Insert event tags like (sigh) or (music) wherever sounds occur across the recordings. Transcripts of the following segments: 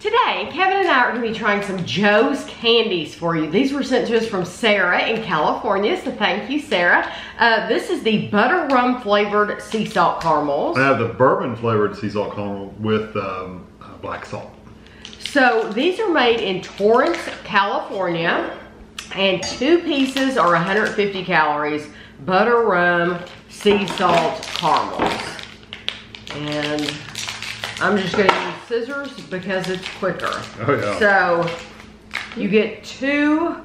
Today, Kevin and I are going to be trying some Jo's candies for you. These were sent to us from Sarah in California, so thank you, Sarah. Uh, this is the butter rum flavored sea salt caramels. I have the bourbon flavored sea salt caramel with um, uh, black salt. So these are made in Torrance, California, and two pieces are 150 calories, butter rum sea salt caramels. And I'm just gonna use scissors because it's quicker. Oh yeah. So you get two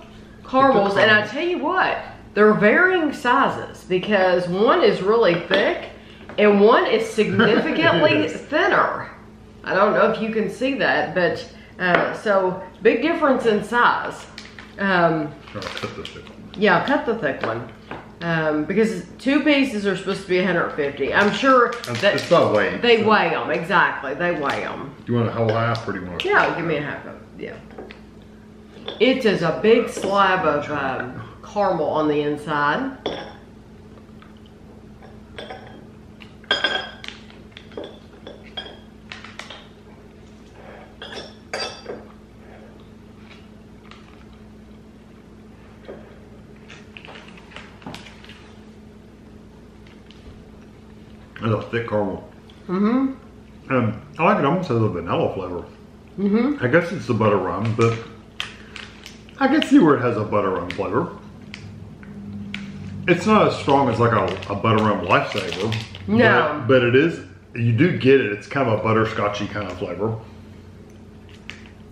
caramels, and I tell you what, they're varying sizes because one is really thick and one is significantly (laughs) thinner. I don't know if you can see that, but uh, so big difference in size. Um, cut this thick one. yeah, cut the thick one. Um, because two pieces are supposed to be 150. I'm sure It's- that it's weight. they so- weigh them, exactly. They weigh them. Do you want a whole half or do you want? a- Yeah, give me a half of. Yeah. It is a big slab of um, caramel on the inside. It's a thick caramel. Mm-hmm. Um, I like it almost has a vanilla flavor. Mm-hmm. I guess it's the butter rum, but I can see where it has a butter rum flavor. It's not as strong as like a, a butter rum lifesaver. No. But, but it is, you do get it. It's kind of a butterscotchy kind of flavor.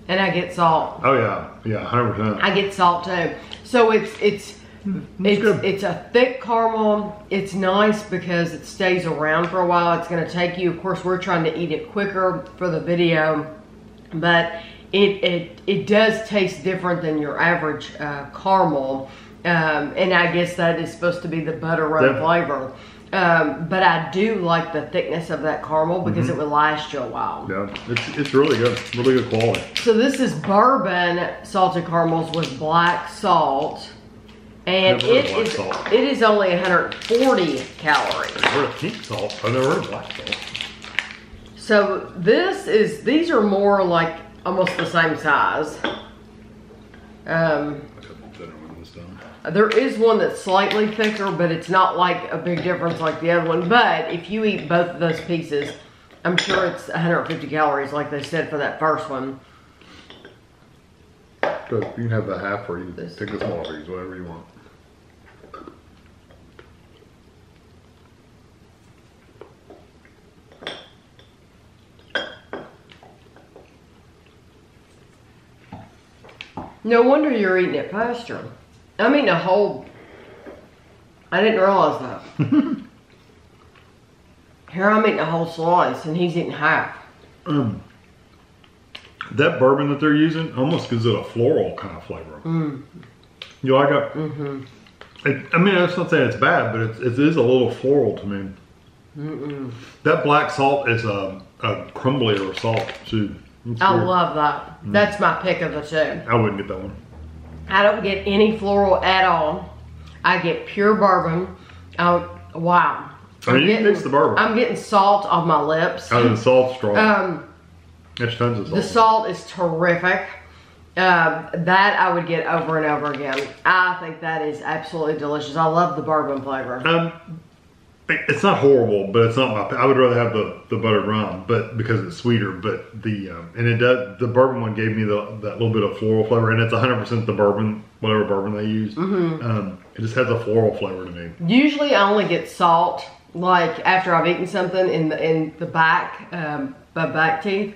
And I get salt. Oh yeah, yeah, 100%. I get salt too. So it's it's it's good. it's a thick caramel. It's nice because it stays around for a while. It's gonna take you. Of course, we're trying to eat it quicker for the video, but it it it does taste different than your average uh, caramel. Um, and I guess that is supposed to be the butter rum Definitely. flavor. Um, but I do like the thickness of that caramel because it will last you a while. Yeah, it's, it's really good. Really good quality. So this is bourbon salted caramels with black salt. And Never heard it of black is salt. it is only 140 calories. I've heard of pink salt. I've never heard of black salt. So this is these are more like almost the same size. Um, I cut the thinner one this time. there is one that's slightly thicker, but it's not like a big difference like the other one. But if you eat both of those pieces, I'm sure it's 150 calories like they said for that first one. Good. You can have the half or you can This- take the smaller piece, whatever you want. No wonder you're eating it faster. I mean, a whole. I didn't realize that. (laughs) Here I'm eating a whole slice and he's eating half. Um, that bourbon that they're using almost gives it a floral kind of flavor. Mm. You like it? Mm-hmm. It? I mean, I'm not saying it's bad, but it's, it is a little floral to me. Mm-mm. That black salt is a, a crumblier salt too. It's I weird. love that. That's my pick of the two. I wouldn't get that one. I don't get any floral at all. I get pure bourbon. Oh, wow. I mean, you can mix the bourbon. I'm getting salt on my lips. Oh, the salt's strong. Um, There's tons of salt. The salt is terrific. Um, that I would get over and over again. I think that is absolutely delicious. I love the bourbon flavor. Um, it's not horrible, but it's not my. I would rather have the the buttered rum, but because it's sweeter. But the um, and it does the bourbon one gave me the that little bit of floral flavor, and it's 100 percent the bourbon, whatever bourbon they use. Mm-hmm. Um, it just has a floral flavor to me. Usually, I only get salt like after I've eaten something in the in the back, um, my back teeth.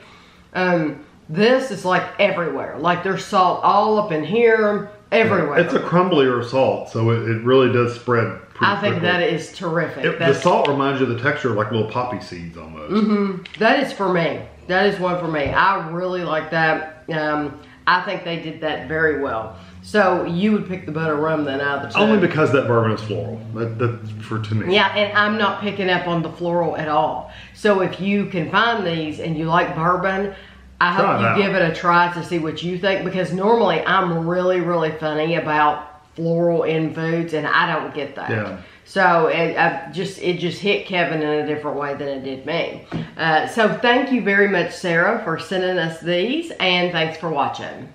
Um, this is like everywhere. Like there's salt all up in here, everywhere. It's a crumblier salt, so it, it really does spread. Pretty I think quickly. that is terrific. It- the salt reminds you of the texture of like little poppy seeds almost. Mm-hmm. That is for me. That is one for me. I really like that. Um, I think they did that very well. So you would pick the butter rum then out of the two. Only because that bourbon is floral. That, that's for to me. Yeah, and I'm not picking up on the floral at all. So if you can find these and you like bourbon, I hope you out. give it a try to see what you think because normally I'm really, really funny about floral in foods and I don't get that. Yeah. So it I just it just hit Kevin in a different way than it did me. Uh, so thank you very much, Sarah, for sending us these, and thanks for watching.